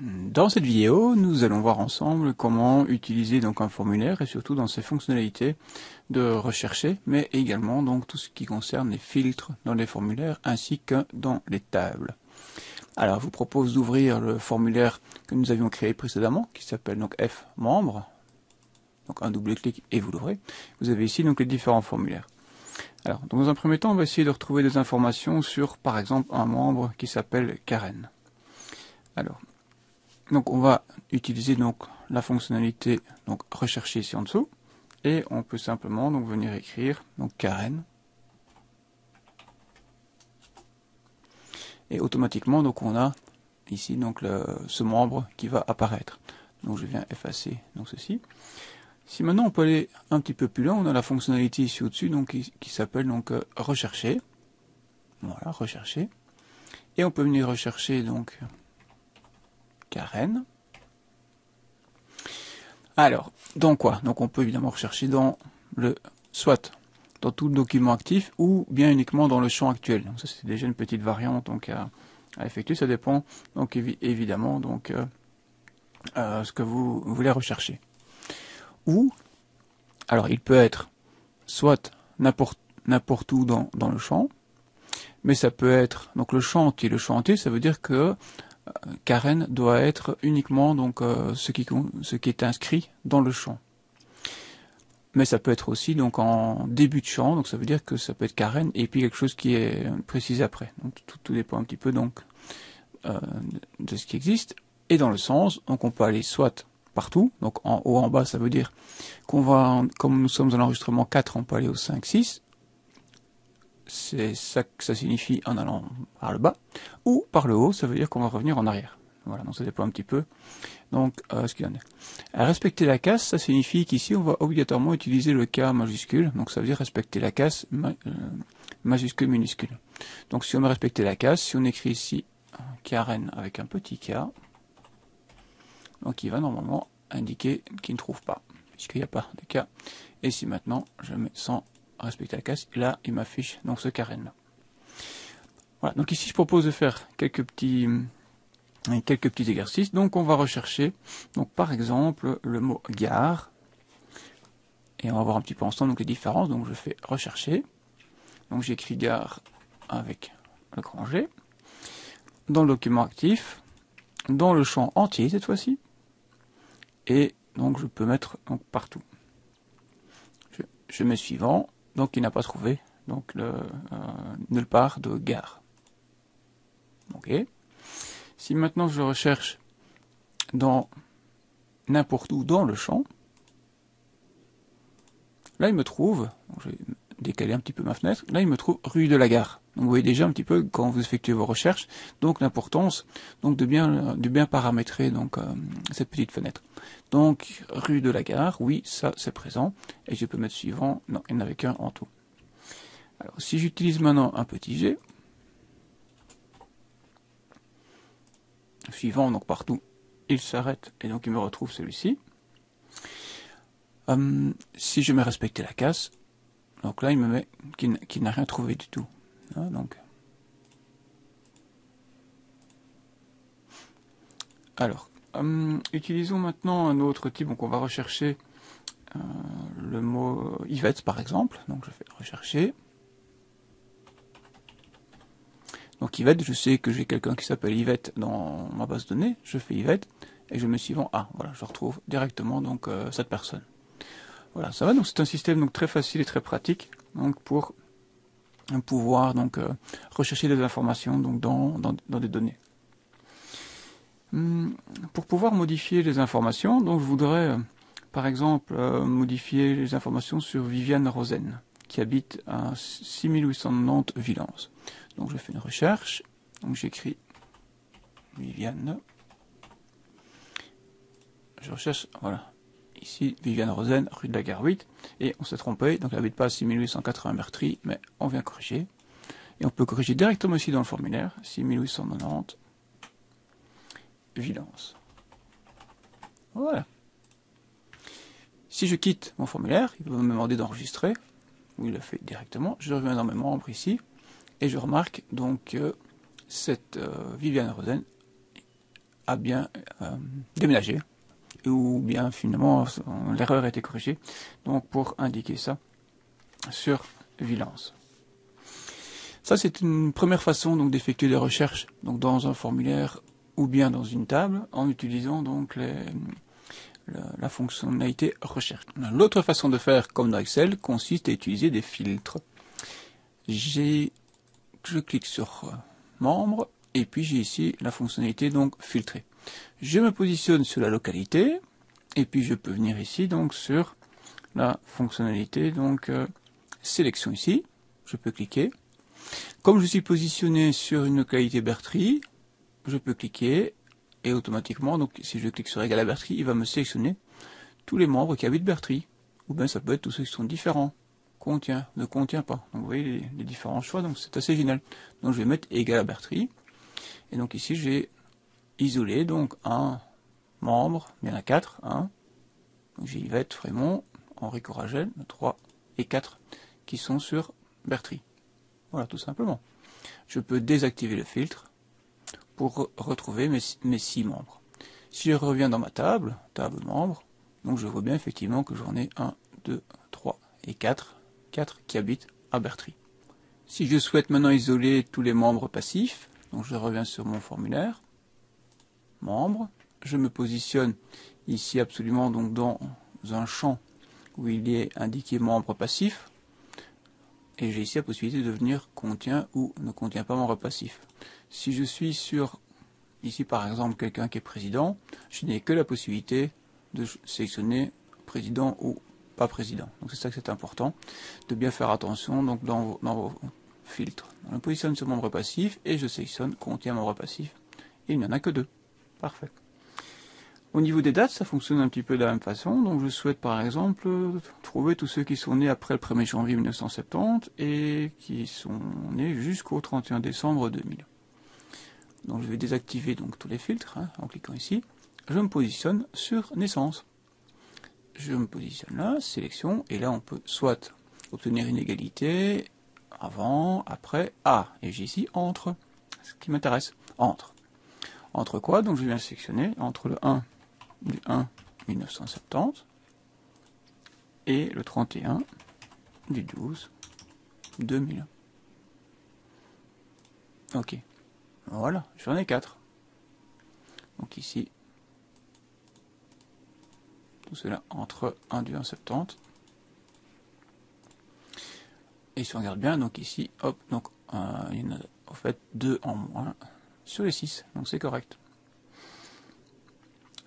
Dans cette vidéo, nous allons voir ensemble comment utiliser donc un formulaire et surtout dans ses fonctionnalités de rechercher, mais également donc tout ce qui concerne les filtres dans les formulaires ainsi que dans les tables. Alors, je vous propose d'ouvrir le formulaire que nous avions créé précédemment, qui s'appelle donc F membre. Donc un double clic et vous l'ouvrez. Vous avez ici donc les différents formulaires. Alors, dans un premier temps, on va essayer de retrouver des informations sur, par exemple, un membre qui s'appelle Karen. Alors, donc on va utiliser donc la fonctionnalité donc rechercher ici en dessous et on peut simplement donc venir écrire donc Karen et automatiquement donc on a ici donc ce membre qui va apparaître. Donc je viens effacer donc ceci. Si maintenant on peut aller un petit peu plus loin, on a la fonctionnalité ici au-dessus donc qui, s'appelle donc rechercher. Voilà, rechercher. Et on peut venir rechercher donc Karen. Alors, dans quoi? Donc on peut évidemment rechercher dans le soit dans tout document actif ou bien uniquement dans le champ actuel. Donc ça c'est déjà une petite variante donc à, effectuer. Ça dépend donc évidemment donc euh, euh, ce que vous voulez rechercher. Ou alors il peut être soit n'importe où dans, dans le champ, mais ça peut être donc le champ est le champ entier, ça veut dire que Karen doit être uniquement donc euh, ce, qui, est inscrit dans le champ. Mais ça peut être aussi donc en début de champ, donc ça veut dire que ça peut être Karen et puis quelque chose qui est précisé après. Donc tout, dépend un petit peu donc euh, de ce qui existe. Et dans le sens, donc on peut aller soit partout, donc en haut, en bas, ça veut dire qu'on va, comme nous sommes dans l'enregistrement 4, on peut aller au 5, 6, c'est ça que ça signifie en allant par le bas, ou par le haut, ça veut dire qu'on va revenir en arrière. Voilà, donc ça dépend un petit peu donc euh, ce qu'il en est. À respecter la casse, ça signifie qu'ici on va obligatoirement utiliser le K majuscule, donc ça veut dire respecter la casse euh, majuscule minuscule. Donc si on veut respecter la casse, si on écrit ici Karen avec un petit K, donc il va normalement indiquer qu'il ne trouve pas, puisqu'il n'y a pas de K. Et si maintenant je mets sans respecter la casse. là, il m'affiche donc ce carène là. Voilà, donc ici je propose de faire quelques petits quelques petits exercices. Donc on va rechercher donc par exemple le mot gare et on va voir un petit peu ensemble donc les différences. Donc je fais rechercher. Donc j'écris gare avec le grand G dans le document actif, dans le champ entier cette fois-ci et donc je peux mettre donc partout. Je mets suivant donc il n'a pas trouvé euh, nulle part de gare. Ok. Si maintenant je recherche dans n'importe où dans le champ, là il me trouve, décaler un petit peu ma fenêtre, là il me trouve rue de la gare. Donc vous voyez déjà un petit peu quand vous effectuez vos recherches, donc l'importance donc de bien de bien paramétrer donc euh, cette petite fenêtre. Donc rue de la gare, oui ça c'est présent et je peux mettre suivant, non il n'y en avait qu'un en tout. Alors si j'utilise maintenant un petit g, suivant donc partout il s'arrête et donc il me retrouve celui-ci. Hum, si je mets respecter la casse, donc là il me met qu'il n'a rien trouvé du tout. Donc. Alors, hum, utilisons maintenant un autre type, donc on va rechercher euh, le mot Yvette par exemple, donc je fais rechercher. Donc Yvette, je sais que j'ai quelqu'un qui s'appelle Yvette dans ma base de données, je fais Yvette, et je me suivant A. Voilà, je retrouve directement donc euh, cette personne. Voilà, ça va, donc c'est un système donc très facile et très pratique donc pour pouvoir donc euh, rechercher des informations donc dans, dans, des données. Hum, pour pouvoir modifier les informations, donc je voudrais euh, par exemple modifier les informations sur Viviane Rosen qui habite à 6890 Villance. Donc je fais une recherche, donc j'écris Viviane. Je recherche, voilà, ici Viviane Rosen, rue de la Gare 8, et on s'est trompé, donc elle n'habite pas à 6880 Meurtri, mais on vient corriger. Et on peut corriger directement ici dans le formulaire, 6890 Villance. Voilà. Si je quitte mon formulaire, il va me demander d'enregistrer, ou il le fait directement, je reviens dans mes membres ici, et je remarque donc que cette euh, Viviane Rosen a bien euh, déménagé ou bien finalement l'erreur a été corrigée. Donc pour indiquer ça sur Vilance. Ça c'est une première façon donc d'effectuer des recherches donc dans un formulaire ou bien dans une table en utilisant donc la, fonctionnalité recherche. L'autre façon de faire comme dans Excel consiste à utiliser des filtres. J'ai je clique sur euh, membre et puis j'ai ici la fonctionnalité donc filtrer. Je me positionne sur la localité et puis je peux venir ici donc sur la fonctionnalité donc euh, sélection ici. Je peux cliquer. Comme je suis positionné sur une localité Bertry, je peux cliquer et automatiquement donc si je clique sur égal à Bertry, il va me sélectionner tous les membres qui habitent Bertry. Ou bien ça peut être tous ceux qui sont différents contient, ne contient pas. Donc vous voyez les, différents choix, donc c'est assez génial. Donc je vais mettre égal à Bertry. Et donc ici j'ai isolé donc un membre, il y en a quatre, hein. J'ai Yvette, Frémont, Henri Coragel, 3 et 4 qui sont sur Bertry. Voilà, tout simplement. Je peux désactiver le filtre pour retrouver mes, mes six membres. Si je reviens dans ma table, table membre, donc je vois bien effectivement que j'en ai 1, 2, 3 et 4 4 qui habitent à Bertry. Si je souhaite maintenant isoler tous les membres passifs, donc je reviens sur mon formulaire, membres, je me positionne ici absolument donc dans un champ où il est indiqué membre passif, et j'ai ici la possibilité de venir contient ou ne contient pas membre passif. Si je suis sur, ici par exemple, quelqu'un qui est président, je n'ai que la possibilité de sélectionner président ou pas président. Donc c'est ça que c'est important, de bien faire attention donc dans vos, dans vos filtres. Je positionne sur membre passif et je sélectionne contient membre passif. Il n'y en a que deux. Parfait. Au niveau des dates, ça fonctionne un petit peu de la même façon. Donc je souhaite par exemple trouver tous ceux qui sont nés après le 1er janvier 1970 et qui sont nés jusqu'au 31 décembre 2000. Donc je vais désactiver donc tous les filtres hein, en cliquant ici. Je me positionne sur naissance je me positionne là, sélection, et là on peut soit obtenir une égalité, avant, après, à, et j'ai ici entre, ce qui m'intéresse, entre. Entre quoi Donc je viens sélectionner entre le 1 du 1 1970 et le 31 du 12 2000. Ok. Voilà, j'en ai 4. Donc ici, tout cela entre 1 du 1 70. Et si on regarde bien, donc ici, hop, donc euh, il y en a en fait 2 en moins sur les 6, donc c'est correct.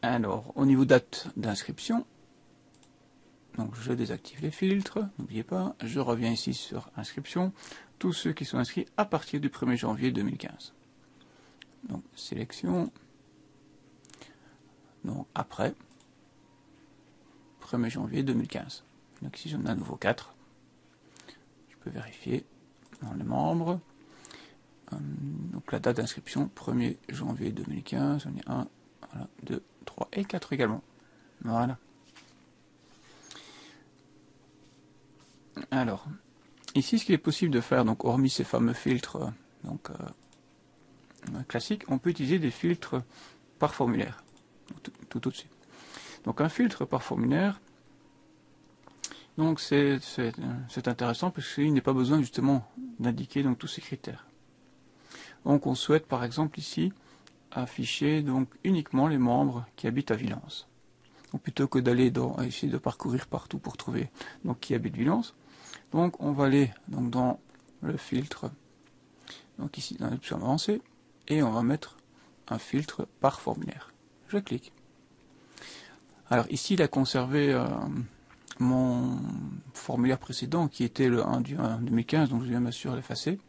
Alors, au niveau date d'inscription, donc je désactive les filtres, n'oubliez pas, je reviens ici sur inscription, tous ceux qui sont inscrits à partir du 1er janvier 2015. Donc sélection, donc après, 1er janvier 2015. Donc si j'en ai à nouveau 4, je peux vérifier dans les membres. Donc la date d'inscription, 1er janvier 2015, on est 1, 2, 3 et 4 également. Voilà. Alors, ici ce qu'il est possible de faire, donc hormis ces fameux filtres donc, euh, classiques, on peut utiliser des filtres par formulaire, tout, au-dessus. Donc un filtre par formulaire, donc c'est intéressant parce qu'il n'est pas besoin justement d'indiquer tous ces critères. Donc on souhaite par exemple ici afficher donc uniquement les membres qui habitent à Villance. Donc plutôt que d'aller essayer de parcourir partout pour trouver donc qui habite Villance, donc on va aller donc dans le filtre, donc ici dans l'option avancée, et on va mettre un filtre par formulaire. Je clique. Alors ici, il a conservé euh, mon formulaire précédent qui était le 1 du 1 2015, donc je viens m'assurer l'effacer.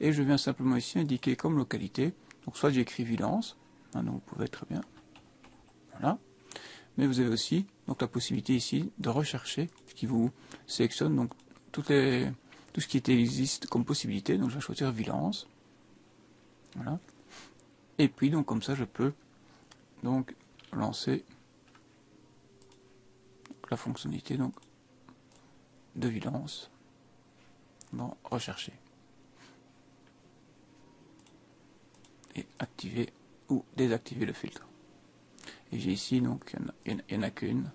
Et je viens simplement ici indiquer comme localité, donc soit j'écris Villance, hein, donc vous pouvez très bien, voilà. Mais vous avez aussi donc la possibilité ici de rechercher, qui vous sélectionne donc tout ce qui existe comme possibilité. Donc je vais choisir Villance, voilà. Et puis donc comme ça je peux donc lancer la fonctionnalité donc de violence dans rechercher et activer ou désactiver le filtre. Et j'ai ici, donc, il n'y en a, qu'une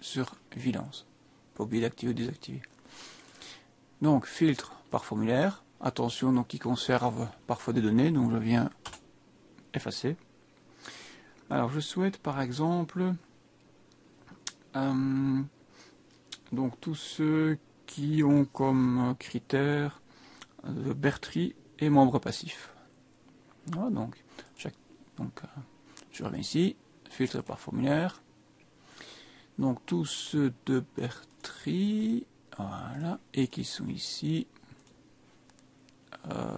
sur Vidance. Pas oublier d'activer ou désactiver. Donc, filtre par formulaire. Attention, donc, il conserve parfois des données, donc je viens effacer. Alors, je souhaite, par exemple, euh, donc tous ceux qui ont comme critère euh, et membre passif. Donc euh, je reviens ici, filtre par formulaire. Donc tous ceux de Bertry, voilà, et qui sont ici. Euh,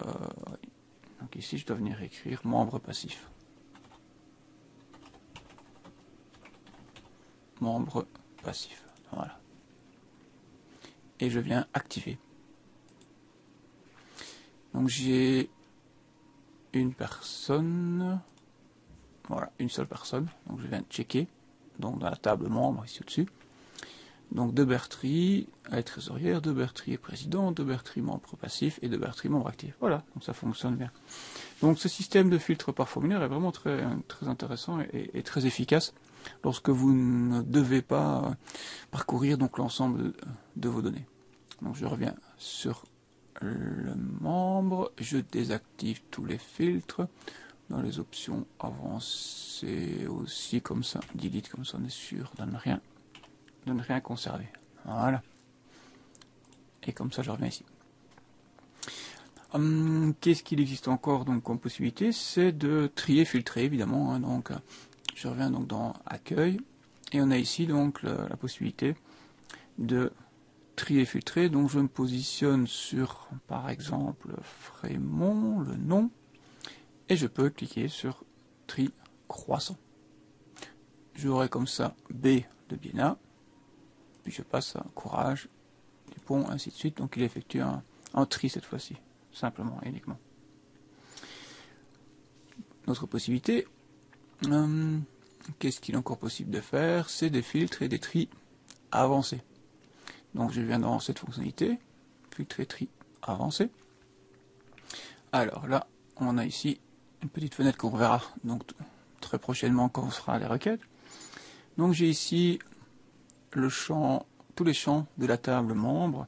donc ici, je dois venir écrire membre passif. Membre passif. Voilà. Et je viens activer. Donc j'ai une personne, voilà, une seule personne. Donc je viens de checker, donc dans la table membre ici au-dessus. Donc de Bertry, est trésorière, de Bertry est président, de Bertry membre passif et de Bertry membre actif. Voilà, donc ça fonctionne bien. Donc ce système de filtre par formulaire est vraiment très, très intéressant et, très efficace lorsque vous ne devez pas parcourir donc l'ensemble de vos données. Donc je reviens sur le membre, je désactive tous les filtres dans les options avancées aussi comme ça, delete comme ça on est sûr de ne rien, de ne rien conserver. Voilà. Et comme ça je reviens ici. Hum, qu'est-ce qu'il existe encore donc comme possibilité? C'est de trier, filtrer évidemment. Hein. donc je reviens donc dans accueil et on a ici donc la possibilité de trier filtrer, donc je me positionne sur par exemple Frémont, le nom, et je peux cliquer sur tri croissant. J'aurai comme ça B de Biena, puis je passe à Courage, Dupont, ainsi de suite, donc il effectue un, tri cette fois-ci, simplement, uniquement. Notre possibilité, euh, qu'est-ce qu'il est encore possible de faire? C'est des filtres et des tris avancés. Donc je viens dans cette fonctionnalité, filtrer tri avancé. Alors là, on a ici une petite fenêtre qu'on verra donc très prochainement quand on fera les requêtes. Donc j'ai ici tous les champs de la table membre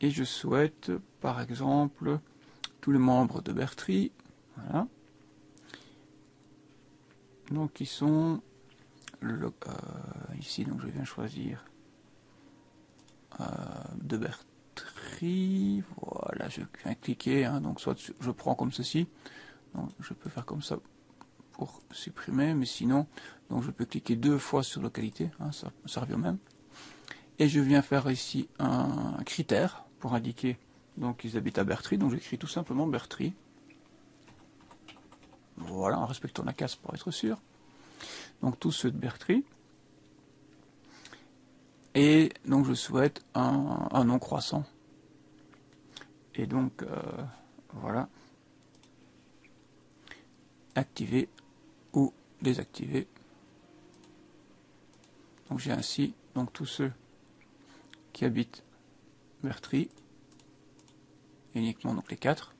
et je souhaite par exemple tous les membres de Bertry. Voilà. Donc ils sont euh, ici donc je viens choisir euh, de Bertry. Voilà, je viens cliquer. Hein, donc soit je prends comme ceci. Je peux faire comme ça pour supprimer, mais sinon, donc je peux cliquer deux fois sur localité, hein, ça, revient au même. Et je viens faire ici un critère pour indiquer donc ils habitent à Bertry, donc j'écris tout simplement Bertry. Voilà, en respectant la case pour être sûr. Donc tous ceux de Bertry. Et donc je souhaite un, nom croissant. Et donc euh, voilà. Activer ou désactiver. Donc j'ai ainsi donc tous ceux qui habitent Bertry, uniquement donc les quatre,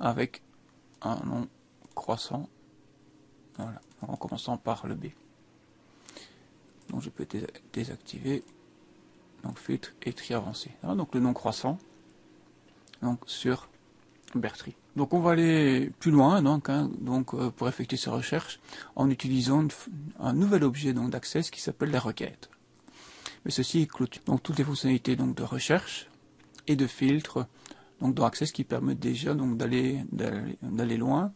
avec un nom croissant. Voilà, en commençant par le B. Donc je peux désactiver donc filtre et tri avancé. Hein, donc le nom croissant, donc sur Bertry. Donc on va aller plus loin donc, hein, donc euh, pour effectuer ces recherches en utilisant un nouvel objet d'accès qui s'appelle la requête. Mais ceci clôture donc toutes les fonctionnalités donc de recherche et de filtre donc dans Access qui permettent déjà donc d'aller d'aller loin,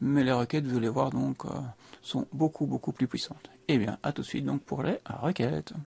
mais les requêtes vous allez voir donc euh, sont beaucoup beaucoup plus puissantes. Et eh bien à tout de suite donc pour les requêtes.